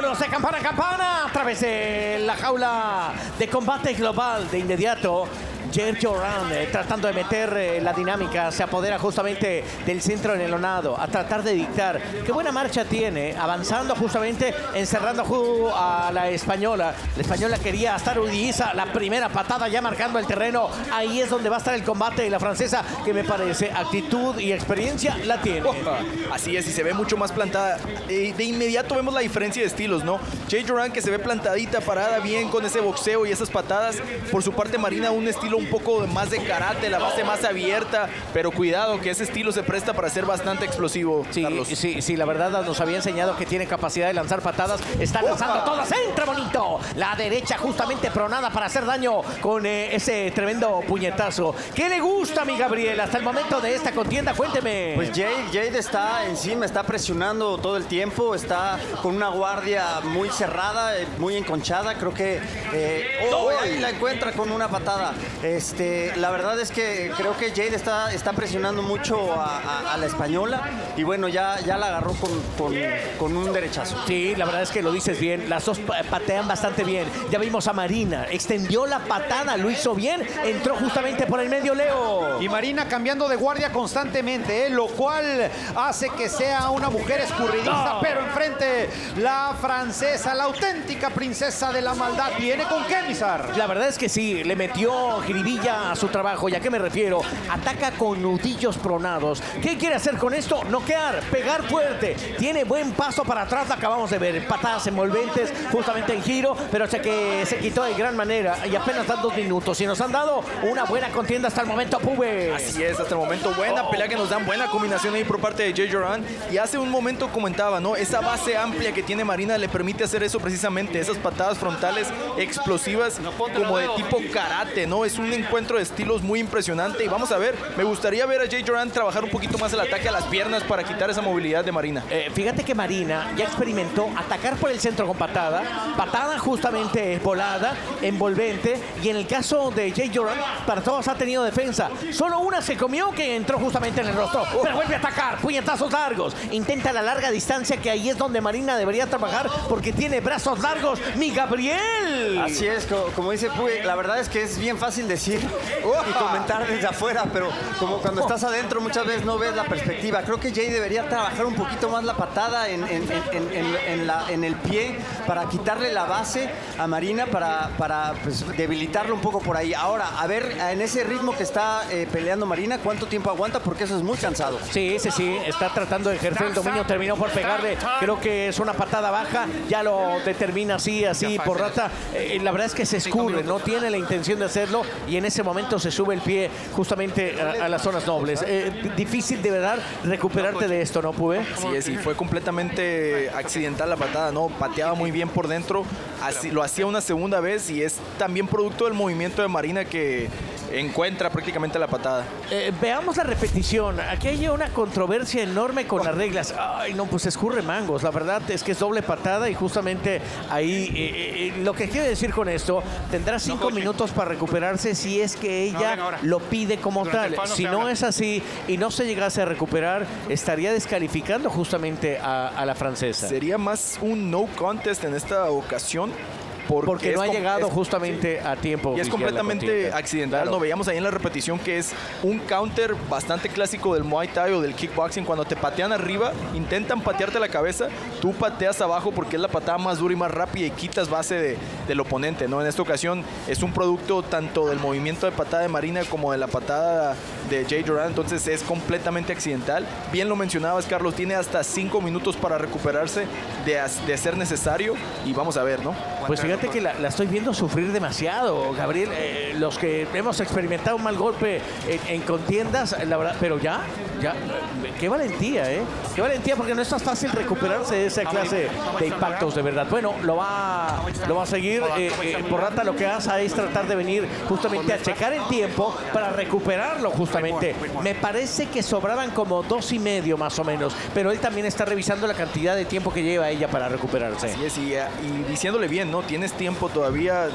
Vámonos de campana a campana a través de la jaula de combate global de inmediato. Sergio Round eh, tratando de meter eh, la dinámica, se apodera justamente del centro en el onado, a tratar de dictar. Qué buena marcha tiene, avanzando justamente, encerrando a la española. La española quería estar Udiza, la primera patada ya marcando el terreno. Ahí es donde va a estar el combate y la francesa, que me parece actitud y experiencia la tiene. Así es, y se ve mucho más plantada. De inmediato vemos la diferencia de estilos, ¿no? Jay Duran que se ve plantadita, parada bien con ese boxeo y esas patadas. Por su parte, Marina, un estilo un poco más de karate, la base más abierta. Pero cuidado, que ese estilo se presta para ser bastante explosivo, Sí, Carlos. sí, sí, la verdad nos había enseñado que tiene capacidad de lanzar patadas. Está lanzando todas. ¡Entra bonito! La derecha justamente pronada para hacer daño con eh, ese tremendo puñetazo. ¿Qué le gusta a mi Gabriel hasta el momento de esta contienda? Cuénteme. Pues Jade, Jade está encima, está presionando todo el tiempo, está con una guardia muy cerrada, eh, muy enconchada. Creo que eh, oh, ahí la encuentra con una patada. Este, la verdad es que creo que Jade está, está presionando mucho a, a- a la española y bueno, ya, ya la agarró con, con- con un derechazo. Sí, la verdad es que lo dices bien. Las dos pa- patean bastante bien. Ya vimos a Marina. Extendió la patada, lo hizo bien. Entró justamente por el medio Leo. Y Marina cambiando de guardia constantemente, ¿eh? lo cual hace que sea una mujer escurridiza, No. pero enfrente la francesa, la auténtica princesa de la maldad. ¿Viene con qué, Mizar? La verdad es que sí, le metió jiribilla a su trabajo. ¿Y a qué me refiero? Ataca con nudillos pronados. ¿Qué quiere hacer con esto? Noquear, pegar fuerte. Tiene buen paso para atrás, lo acabamos de ver. Patadas envolventes, justamente en giro, pero sé que se quitó de gran manera. Y apenas dan dos minutos. Y nos han dado una buena contienda hasta el momento, Pube. Así es, hasta el momento buena pelea que nos dan, buena combinación ahí por parte de Jay Joran. Y hace un momento comentaba, ¿no? Esa base amplia que tiene Marina le permite hacer eso precisamente, esas patadas frontales explosivas como de tipo karate, ¿no? Es un encuentro de estilos muy impresionante y vamos a ver, me gustaría ver a Jay Joran trabajar un poquito más el ataque a las piernas para quitar esa movilidad de Marina. Eh, fíjate que Marina ya experimentó atacar por el centro con patada, patada justamente volada, envolvente, y en el caso de Jay Jordan, para todos ha tenido defensa. Solo una se comió que entró justamente en el rostro, pero vuelve a atacar, puñetazos largos, intenta la larga distancia, que ahí es donde Marina debería trabajar, porque tiene brazos largos, mi Gabriel. Así es, co- como dice Puy, la verdad es que es bien fácil decir y comentar desde afuera, pero como cuando estás adentro muchas veces no ves la perspectiva. Creo que Jay debería trabajar un poquito más la patada en, en- en- en- en la- en el pie para quitarle la base a Marina, para, para pues, debilitarlo un poco por ahí. Ahora, a ver, en ese ritmo que está eh, peleando Marina, ¿cuánto tiempo aguanta? Porque eso es muy cansado. Sí, sí, sí, está tratando de ejercer el dominio, terminó por pegarle, creo que es una patada baja, ya lo determina así, así, por rata. Eh, la verdad es que se escurre, no tiene la intención de hacerlo y en ese momento se sube el pie justamente a, las zonas nobles. Eh, difícil de verdad recuperarte de esto, ¿no, Pube? Así es, y fue completamente accidental la patada, ¿no? Pateaba muy bien por dentro, así, lo hacía una segunda vez y es también producto del movimiento de Marina que encuentra prácticamente la patada. Eh, veamos la repetición. Aquí hay una controversia enorme con las reglas. Ay, no, pues escurre mangos. La verdad es que es doble patada y justamente ahí eh, eh, lo que quiero decir con esto, tendrá cinco minutos para recuperarse si es que ella lo pide como tal. Si no es así y no se llegase a recuperar, estaría descalificando justamente a, a la francesa. Sería más un no contest en esta ocasión. Porque, no ha llegado es- justamente a tiempo. Y es completamente accidental. Claro. Lo veíamos ahí en la repetición que es un counter bastante clásico del Muay Thai o del kickboxing. Cuando te patean arriba, intentan patearte la cabeza, tú pateas abajo porque es la patada más dura y más rápida y quitas base de- del oponente. ¿no? En esta ocasión es un producto tanto del movimiento de patada de Marina como de la patada de Jay Duran. Entonces es completamente accidental. Bien lo mencionabas, Carlos, tiene hasta cinco minutos para recuperarse de, de ser necesario. Y vamos a ver, ¿no? Pues fíjate que la, la estoy viendo sufrir demasiado, Gabriel. Eh, los que hemos experimentado un mal golpe en, en contiendas, la verdad, pero ya, ya, qué valentía, ¿eh? Qué valentía, porque no es tan fácil recuperarse de esa clase de impactos, de verdad. Bueno, lo va, lo va a seguir. Eh, eh, Porrata lo que hace es tratar de venir justamente a checar el tiempo para recuperarlo, justamente. Me parece que sobraban como dos y medio más o menos, pero él también está revisando la cantidad de tiempo que lleva ella para recuperarse. Así es, y, eh, diciéndole bien, ¿no? Tienes tiempo todavía,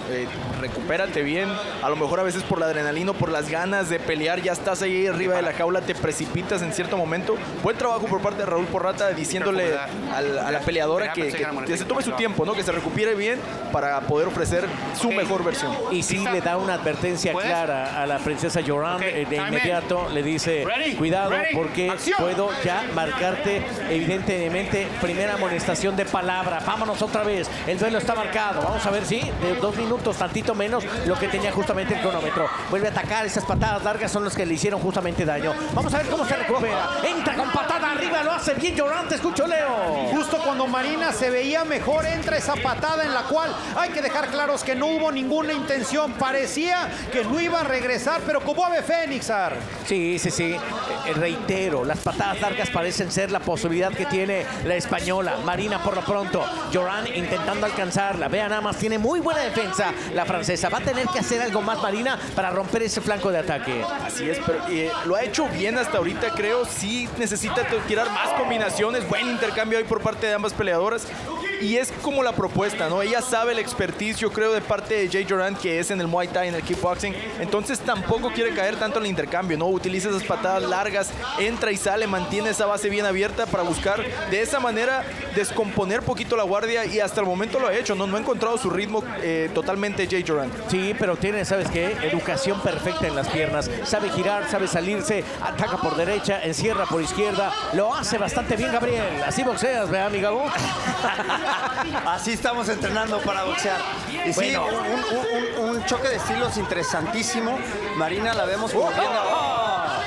recupérate bien. A lo mejor a veces por la adrenalina, por las ganas de pelear, ya estás ahí arriba de la jaula, te precipitas favoritas en cierto momento. Buen trabajo por parte de Raúl Porrata diciéndole a la peleadora que, que- que se tome su tiempo, ¿no? que se recupere bien para poder ofrecer su mejor versión. Y sí le da una advertencia ¿Puedes? clara a la princesa Joran eh, de inmediato. Le dice, Ready, cuidado ready, porque acción. puedo ya marcarte evidentemente primera amonestación de palabra. Vámonos otra vez. El duelo está marcado. Vamos a ver si de dos minutos, tantito menos lo que tenía justamente el cronómetro. Vuelve a atacar. Esas patadas largas son las que le hicieron justamente daño. Vamos a ver cómo se recupera. Entra con patada arriba. Lo hace bien Joran. Te escucho, Leo. Justo cuando Marina se veía mejor, entra esa patada en la cual hay que dejar claros que no hubo ninguna intención. Parecía que no iba a regresar, pero como ave Fénix, Ar. Sí, sí, sí. Eh, reitero, las patadas largas parecen ser la posibilidad que tiene la española. Marina por lo pronto. Joran intentando alcanzarla. Vean nada más, tiene muy buena defensa la francesa. Va a tener que hacer algo más Marina para romper ese flanco de ataque. Así es, pero eh, lo ha hecho bien hasta ahorita, creo. Sí necesita tirar más combinaciones. Buen intercambio ahí por parte de ambas peleadoras. Y es como la propuesta, ¿no? Ella sabe el expertise, yo creo, de parte de Jay Joran, que es en el Muay Thai, en el kickboxing. Entonces tampoco quiere caer tanto en el intercambio, ¿no? Utiliza esas patadas largas, entra y sale, mantiene esa base bien abierta para buscar de esa manera descomponer poquito la guardia y hasta el momento lo ha hecho, ¿no? No ha encontrado su ritmo eh, totalmente Jay Joran. Sí, pero tiene, ¿sabes qué? Educación perfecta en las piernas. Sabe girar, sabe salirse, ataca por derecha, encierra por izquierda. Lo hace bastante bien, Gabriel. Así boxeas, ¿verdad, mi Gabo? Así estamos entrenando para boxear. Y sí, Bueno. un, un- un- un choque de estilos interesantísimo. Marina la vemos bien,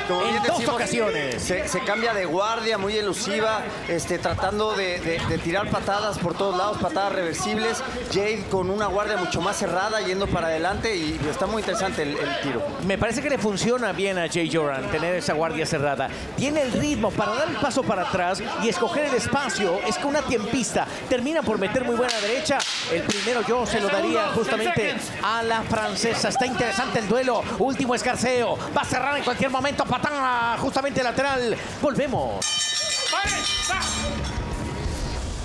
como En bien dos decimos, ocasiones. Se, se cambia de guardia, muy elusiva, este, tratando de, de- de tirar patadas por todos lados, patadas reversibles. Jade con una guardia mucho más cerrada, yendo para adelante y está muy interesante el, el tiro. Me parece que le funciona bien a Jay Joran tener esa guardia cerrada. Tiene el ritmo para dar el paso para atrás y escoger el espacio. Es que una tiempista termina por meter muy buena derecha. El primero yo se lo daría justamente a la francesa. Está interesante el duelo. Último escarceo. Va a cerrar en cualquier momento. Justamente lateral. Volvemos.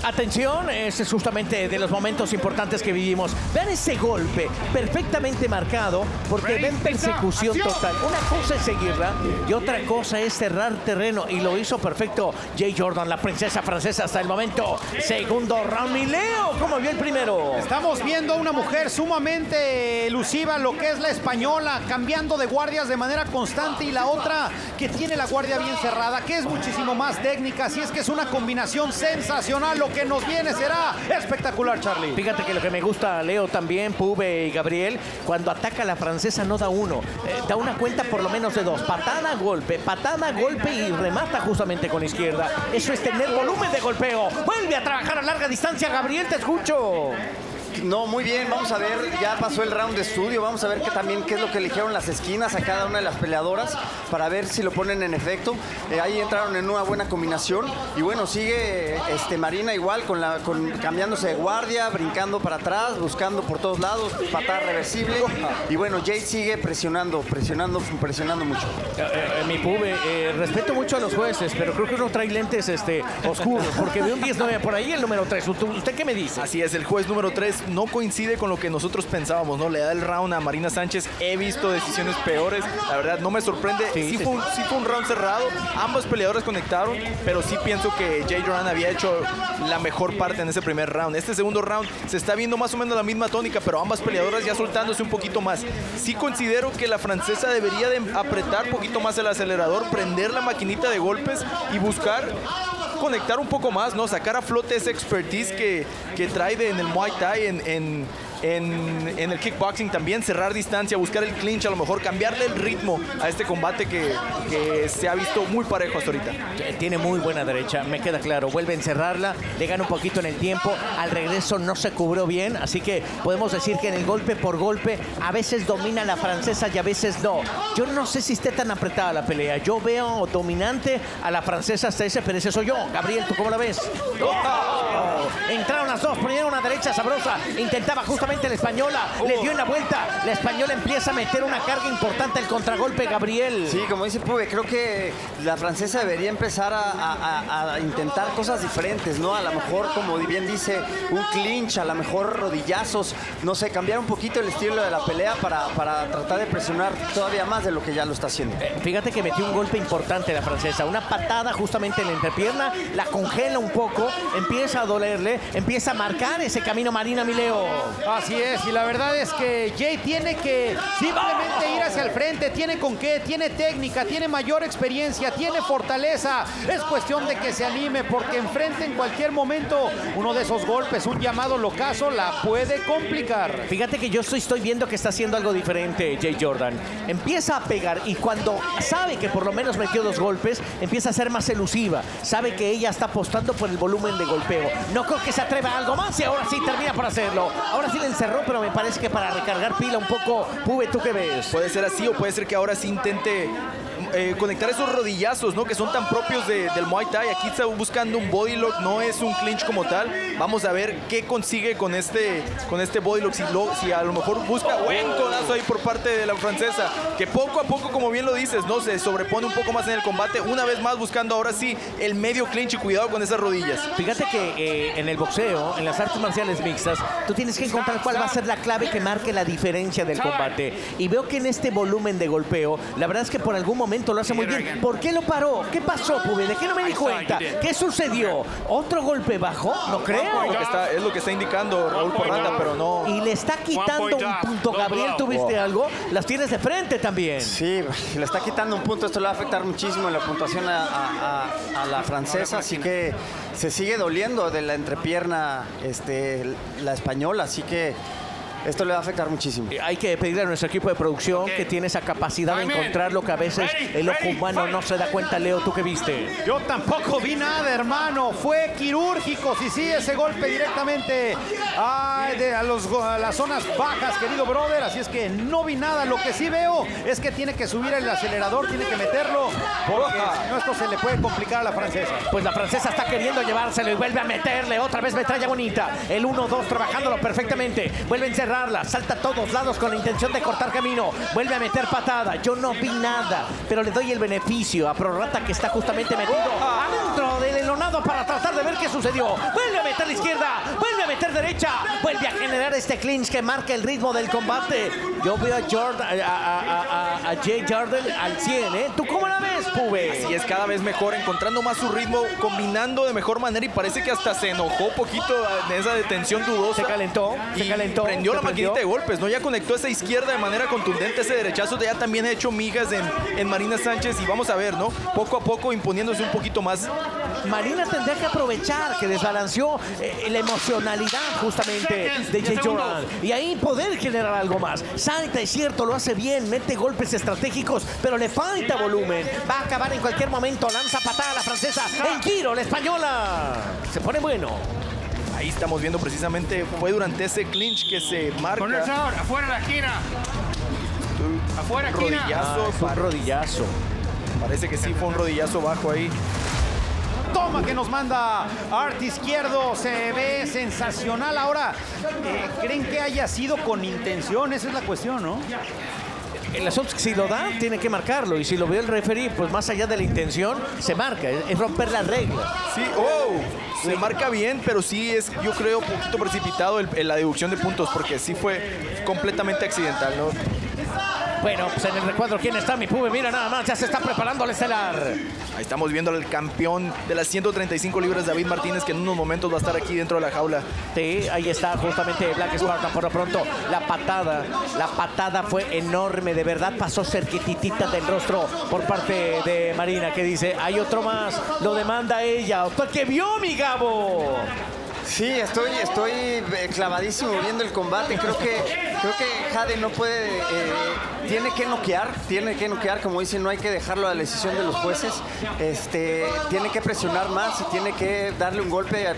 Atención, este es justamente de los momentos importantes que vivimos. Vean ese golpe perfectamente marcado porque ven persecución total. Una cosa es seguirla y otra cosa es cerrar terreno y lo hizo perfecto Jay Jordan, la princesa francesa hasta el momento. Segundo round, mi Leo, ¿cómo vio el primero? Estamos viendo a una mujer sumamente elusiva, lo que es la española, cambiando de guardias de manera constante y la otra que tiene la guardia bien cerrada, que es muchísimo más técnica. Así es que es una combinación sensacional. Lo que nos viene será espectacular, Charlie. Fíjate que lo que me gusta Leo también, Pube y Gabriel, cuando ataca la francesa no da uno, eh, da una cuenta por lo menos de dos. Patada, golpe, patada, golpe y remata justamente con izquierda. Eso es tener volumen de golpeo. Vuelve a trabajar a larga distancia, Gabriel, te escucho. No, muy bien, vamos a ver, ya pasó el round de estudio, vamos a ver qué también qué es lo que eligieron las esquinas a cada una de las peleadoras para ver si lo ponen en efecto. Eh, ahí entraron en una buena combinación y bueno, sigue este Marina igual con la con cambiándose de guardia, brincando para atrás, buscando por todos lados, patada reversible y bueno, Jade sigue presionando, presionando, presionando mucho. Eh, eh, mi Pube, eh, respeto mucho a los jueces, pero creo que uno trae lentes este, oscuros, porque veo un 19 por ahí el número 3. ¿Usted qué me dice? Así es, el juez número 3 no coincide con lo que nosotros pensábamos, ¿no? Le da el round a Marina Sánchez. He visto decisiones peores. La verdad, no me sorprende. Sí, Sí, fue, un, sí fue un round cerrado. Ambas peleadoras conectaron, pero sí pienso que Jay Duran había hecho la mejor parte en ese primer round. Este segundo round se está viendo más o menos la misma tónica, pero ambas peleadoras ya soltándose un poquito más. Sí considero que la francesa debería de apretar un poquito más el acelerador, prender la maquinita de golpes y buscar conectar un poco más, ¿no? Sacar a flote esa expertise que, que trae de- en el Muay Thai, en, en, en- en el kickboxing también, cerrar distancia, buscar el clinch, a lo mejor cambiarle el ritmo a este combate que, que se ha visto muy parejo hasta ahorita. Eh, Tiene muy buena derecha, me queda claro. Vuelve a encerrarla, le gana un poquito en el tiempo. Al regreso no se cubrió bien, así que podemos decir que en el golpe por golpe a veces domina la francesa y a veces no. Yo no sé si esté tan apretada la pelea. Yo veo dominante a la francesa hasta ese, pero ese soy yo. Gabriel, ¿tú cómo la ves? ¡Oh! Entraron las dos, ponían una derecha sabrosa. Intentaba justamente la española, le dio en la vuelta. La española empieza a meter una carga importante el contragolpe, Gabriel. Sí, como dice Pube, creo que la francesa debería empezar a, a- a intentar cosas diferentes, ¿no? A lo mejor, como bien dice, un clinch, a lo mejor rodillazos, no sé, cambiar un poquito el estilo de la pelea para, para tratar de presionar todavía más de lo que ya lo está haciendo. Eh, Fíjate que metió un golpe importante la francesa, una patada justamente en la entrepierna, la congela un poco, empieza a dolerle, empieza a marcar ese camino Marina Mileo. Así es, y la verdad es que Jay tiene que simplemente ir hacia el frente, tiene con qué, tiene técnica, tiene mayor experiencia, tiene fortaleza. Es cuestión de que se anime porque enfrente en cualquier momento uno de esos golpes, un llamado locazo, la puede complicar. Fíjate que yo estoy, estoy viendo que está haciendo algo diferente Jay Jordan. Empieza a pegar y cuando sabe que por lo menos metió dos golpes, empieza a ser más elusiva. Sabe que ella está apostando por el volumen de golpeo. No creo que se atreva a algo más y ahora sí termina por hacerlo. Ahora sí le encerró, pero me parece que para recargar pila un poco, Pube, ¿tú qué ves? Puede ser así o puede ser que ahora sí intente eh, conectar esos rodillazos, ¿no? Que son tan propios de- del Muay Thai. Aquí está buscando un body lock, no es un clinch como tal. Vamos a ver qué consigue con este, con este body lock. Si, lo- si a lo mejor busca buen codazo ahí por parte de la francesa, que poco a poco, como bien lo dices, ¿no? Se sobrepone un poco más en el combate. Una vez más buscando ahora sí el medio clinch y cuidado con esas rodillas. Fíjate que eh, en el boxeo, en las artes marciales mixtas, tú tienes que encontrar cuál va a ser la clave que marque la diferencia del combate. Y veo que en este volumen de golpeo, la verdad es que por algún momento lo hace muy bien. ¿Por qué lo paró? ¿Qué pasó, Pube? ¿De qué no me di cuenta? ¿Qué sucedió? ¿Otro golpe bajo? No Es creo. lo que está, es lo que está indicando Raúl Porrata, pero no. Y le está quitando un punto. Gabriel, ¿tuviste algo? Las tienes de frente también. Sí, le está quitando un punto. Esto le va a afectar muchísimo en la puntuación a, a- a- a la francesa, así que se sigue doliendo de la entrepierna este, la española, así que esto le va a afectar muchísimo. Eh, Hay que pedirle a nuestro equipo de producción que tiene esa capacidad de encontrar lo que a veces el ojo humano no se da cuenta. Leo, ¿tú qué viste? Yo tampoco vi nada, hermano. Fue quirúrgico, sí, sí, ese golpe directamente ay, de- a, los, a las zonas bajas, querido brother. Así es que no vi nada. Lo que sí veo es que tiene que subir el acelerador, tiene que meterlo, porque si no, esto se le puede complicar a la francesa. Pues la francesa está queriendo llevárselo y vuelve a meterle otra vez metralla bonita. El 1-2 trabajándolo perfectamente. Vuelve a Salta a todos lados con la intención de cortar camino. Vuelve a meter patada. Yo no vi nada, pero le doy el beneficio a Prorata que está justamente metido adentro del elonado para tratar de ver qué sucedió. Vuelve a meter la izquierda. Vuelve a meter derecha. Vuelve a generar este clinch que marca el ritmo del combate. Yo veo a Jordan, a- a- a Jay Jordan al 100, ¿eh? ¿Tú cómo Pube? Y es cada vez mejor, encontrando más su ritmo, combinando de mejor manera y parece que hasta se enojó poquito de esa detención dudosa. Se calentó, se y calentó. Prendió se la prendió. maquinita de golpes, ¿no? Ya conectó esa izquierda de manera contundente, ese derechazo ya también ha hecho migas en, en Marina Sánchez y vamos a ver, ¿no? Poco a poco imponiéndose un poquito más. Marina tendría que aprovechar que desbalanceó eh, la emocionalidad justamente de Jay Jordan y ahí poder generar algo más. Salta, es cierto, lo hace bien, mete golpes estratégicos, pero le falta volumen. Va a acabar en cualquier momento, lanza patada a la francesa, en giro, la española. Se pone bueno. Ahí estamos viendo precisamente, fue durante ese clinch que se marca. afuera la esquina. Afuera esquina. Rodillazo, Fue un rodillazo. parece que sí fue un rodillazo bajo ahí. Toma que nos manda Art Izquierdo, se ve sensacional. Ahora, eh, ¿creen que haya sido con intención? Esa es la cuestión, ¿no? El asunto si lo da, tiene que marcarlo. Y si lo ve el referee, pues más allá de la intención, se marca. Es romper las reglas. Sí, oh, se marca bien, pero sí es, yo creo, un poquito precipitado la deducción de puntos, porque sí fue completamente accidental, ¿no? Bueno, pues en el recuadro, ¿quién está? Mi pube, mira nada más, ya se está preparando el estelar. Ahí estamos viendo al campeón de las 135 libras, David Martínez, que en unos momentos va a estar aquí dentro de la jaula. Sí, ahí está justamente Black Spartan. Por lo pronto, la patada, la patada fue enorme, de verdad pasó cerquititita del rostro por parte de Marina, que dice, hay otro más, lo demanda ella. ¿Qué vio, mi Gabo? Sí, estoy, estoy eh, clavadísimo viendo el combate. Creo que, creo que Jade no puede, eh, tiene que noquear, tiene que noquear, como dicen, no hay que dejarlo a la decisión de los jueces. Este, tiene que presionar más y tiene que darle un golpe a-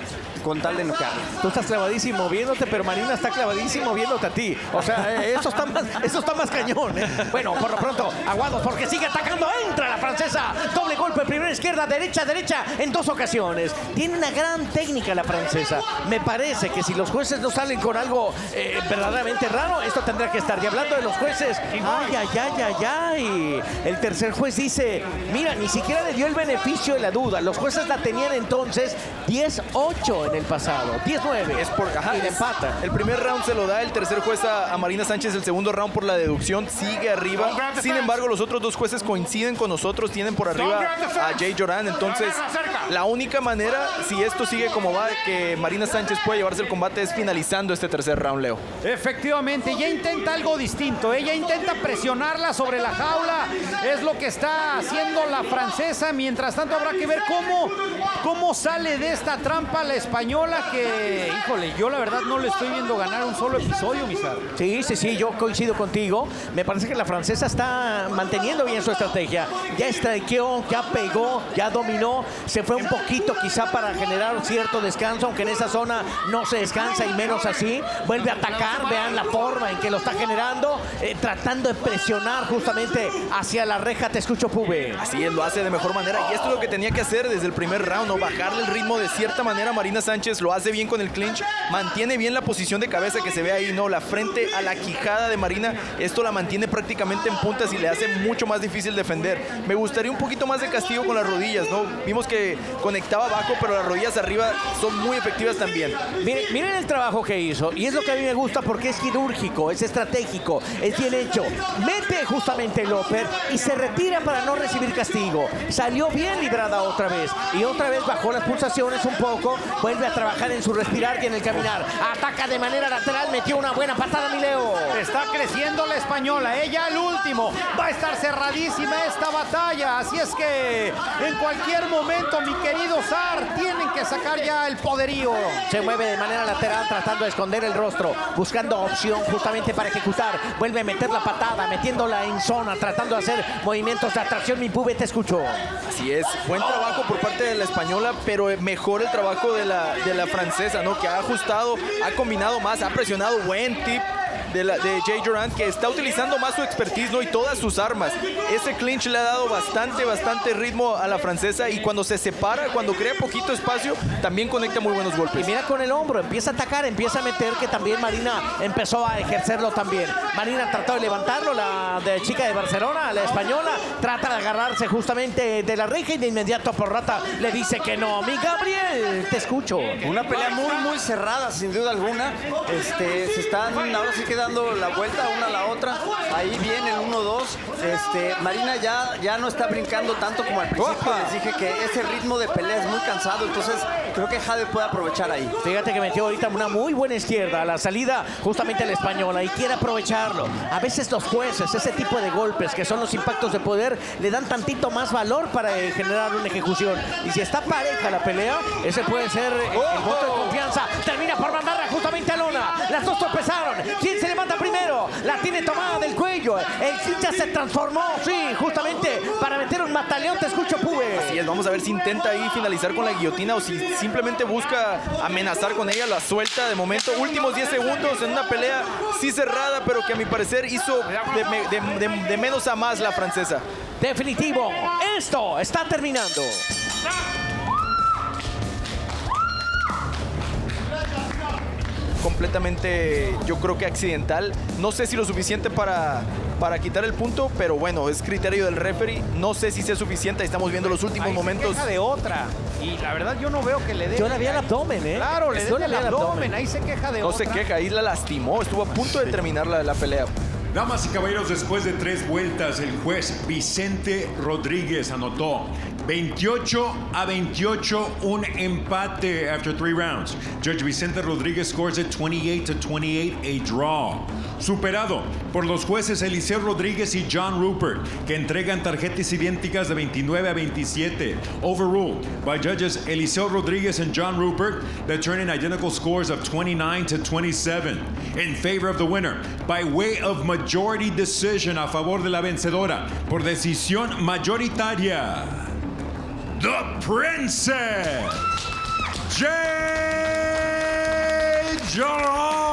con tal de noquearlo. Tú estás clavadísimo viéndote, pero Marina está clavadísimo viéndote a ti. O sea, eh, eso está más, eso está más cañón. ¿eh? Bueno, por lo pronto, aguados porque sigue atacando. Entra la francesa. Doble golpe, primera izquierda, derecha, derecha, en dos ocasiones. Tiene una gran técnica la francesa. Me parece que si los jueces no salen con algo eh, verdaderamente raro, esto tendrá que estar. Y hablando de los jueces, ay, ay, ay, ay, ay. El tercer juez dice, mira, ni siquiera le dio el beneficio de la duda. Los jueces la tenían entonces 10-8 en el pasado, 10-9. Es por ajá, y le empata. El primer round se lo da el tercer juez a, a Marina Sánchez, el segundo round por la deducción sigue arriba. Sin embargo, los otros dos jueces coinciden con nosotros, tienen por arriba a Jay Joran. Entonces, la única manera, si esto sigue como va, que Marina Sánchez pueda llevarse el combate es finalizando este tercer round, Leo. Efectivamente, ella intenta algo distinto. Ella intenta presionarla sobre la jaula. Es lo que está haciendo la francesa. Mientras tanto, habrá que ver cómo, cómo sale de esta trampa la española. Que, híjole, yo la verdad no le estoy viendo ganar un solo episodio, Mizar. Sí, sí, sí, yo coincido contigo. Me parece que la francesa está manteniendo bien su estrategia. Ya strikeó, ya pegó, ya dominó. Se fue un poquito quizá para generar cierto descanso, aunque en esa zona no se descansa y menos así. Vuelve a atacar, vean la forma en que lo está generando, eh, tratando de presionar justamente hacia la reja. Te escucho, Pube. Así es, lo hace de mejor manera. Y esto es lo que tenía que hacer desde el primer round, Bajarle el ritmo de cierta manera. Marina Sánchez lo hace bien con el clinch, mantiene bien la posición de cabeza que se ve ahí, ¿no? La frente a la quijada de Marina, esto la mantiene prácticamente en puntas y le hace mucho más difícil defender. Me gustaría un poquito más de castigo con las rodillas, ¿no? Vimos que conectaba abajo, pero las rodillas arriba son muy efectivas también. Miren, el trabajo que hizo. Y es lo que a mí me gusta porque es quirúrgico, es estratégico, es bien hecho. Mete justamente el y se retira para no recibir castigo. Salió bien librada otra vez. Y otra vez bajó las pulsaciones un poco. Vuelve a trabajar en su respirar y en el caminar. Ataca de manera lateral. Metió una buena patada, Mileo. Está creciendo la española. Ella al último. Va a estar cerradísima esta batalla. Así es que en cualquier momento, mi querido Zar, tienen que sacar ya el poderío. Se mueve de manera lateral tratando de esconder el rostro, buscando opción justamente para ejecutar. Vuelve a meter la patada, metiéndola en zona, tratando de hacer movimientos de atracción. Mi pube te escuchó. Así es, buen trabajo por parte de la española, pero mejor el trabajo de la, de la francesa, ¿no? Que ha ajustado, ha combinado más, ha presionado, buen tip de, la, de Jay Durant, que está utilizando más su expertise, ¿no? Y todas sus armas. Ese clinch le ha dado bastante, bastante ritmo a la francesa y cuando se separa, cuando crea poquito espacio, también conecta muy buenos Y golpes. mira con el hombro, empieza a atacar, empieza a meter, que también Marina empezó a ejercerlo también. Marina trató de levantarlo, la de chica de Barcelona, la española, trata de agarrarse justamente de la reja y de inmediato por rata le dice que no. Mi Gabriel, te escucho. Una pelea muy, muy cerrada, sin duda alguna. Este, se están ahora sí que dando la vuelta una a la otra. Ahí viene el 1-2. Este, Marina ya, ya no está brincando tanto como al principio. Opa. Les dije que ese ritmo de pelea es muy cansado. Entonces creo que Jade puede aprovechar ahí. Fíjate que metió ahorita una muy buena izquierda a la salida justamente a la española y quiere aprovecharlo. A veces los jueces, ese tipo de golpes que son los impactos de poder, le dan tantito más valor para eh, generar una ejecución. Y si está pareja la pelea, ese puede ser eh, el voto de confianza. Termina por mandarla justamente a lona. Las dos tropezaron. ¿Quién se levanta primero? La tiene tomada del cuello. El cincha se transformó, sí, justamente para meter un mataleón. Te escucho, Pube. Así es, vamos a ver si intenta ahí finalizar con la guillotina o si simplemente busca amenazar con ella, la suelta de momento. Últimos 10 segundos en una pelea sí cerrada, pero que a mi parecer hizo de, me- de- de- de menos a más la francesa. Definitivo, esto está terminando. Completamente, yo creo que accidental. No sé si lo suficiente para, para quitar el punto, pero bueno, es criterio del referee. No sé si sea suficiente. Ahí estamos viendo los últimos Ahí se momentos. queja de otra. Y la verdad yo no veo que le dé. Yo la vi al abdomen, ¿eh? Claro, le el vi al abdomen. abdomen. Ahí se queja de No otra. se queja, ahí la lastimó. Estuvo a punto de terminar la, la pelea. Damas y caballeros, después de tres vueltas, el juez Vicente Rodríguez anotó 28 a 28, un empate after three rounds. Judge Vicente Rodríguez scores it 28 to 28, a draw. Superado por los jueces Eliseo Rodríguez y John Rupert, que entregan tarjetas idénticas de 29 a 27. Overruled by judges Eliseo Rodríguez and John Rupert, that turn in identical scores of 29 to 27. In favor of the winner, by way of majority decision a favor de la vencedora, por decisión mayoritaria. the princess, J. Gerard.